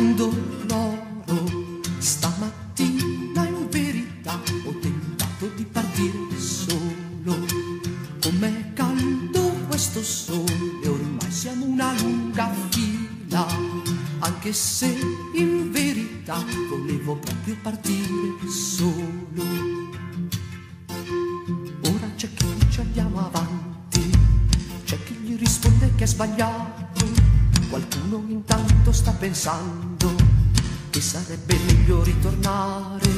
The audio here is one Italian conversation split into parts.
cercando l'oro stamattina in verità ho tentato di partire solo. Com'è caldo questo sole ormai siamo una lunga fila. Anche se in verità volevo proprio partire solo. Ora c'è chi dice andiamo avanti c'è chi gli risponde che è sbagliato Qualcuno intanto sta pensando che sarebbe meglio ritornare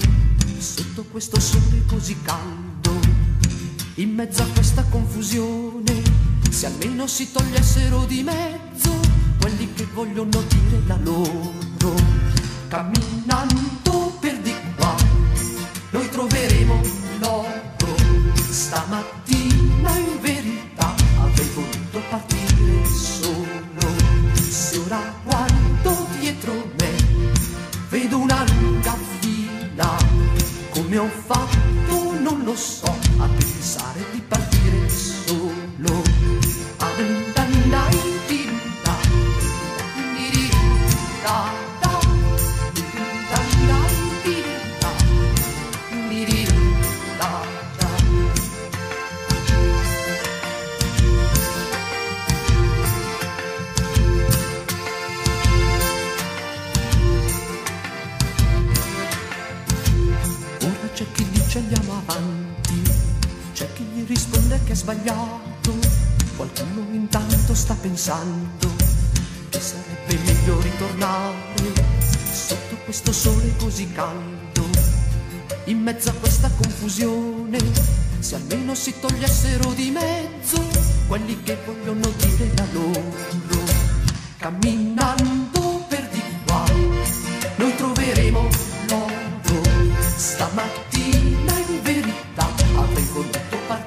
sotto questo sole così caldo, in mezzo a questa confusione, se almeno si togliessero di mezzo quelli che vogliono dire la loro, camminando per di qua, noi troveremo l'oro. Stamattina in verità avrei voluto partire che è sbagliato, qualcuno intanto sta pensando che sarebbe meglio ritornare sotto questo sole così caldo, in mezzo a questa confusione, se almeno si togliessero di mezzo quelli che vogliono dire la loro, camminando per di qua, noi troveremo l'oro. Stamattina in verità avrei voluto partire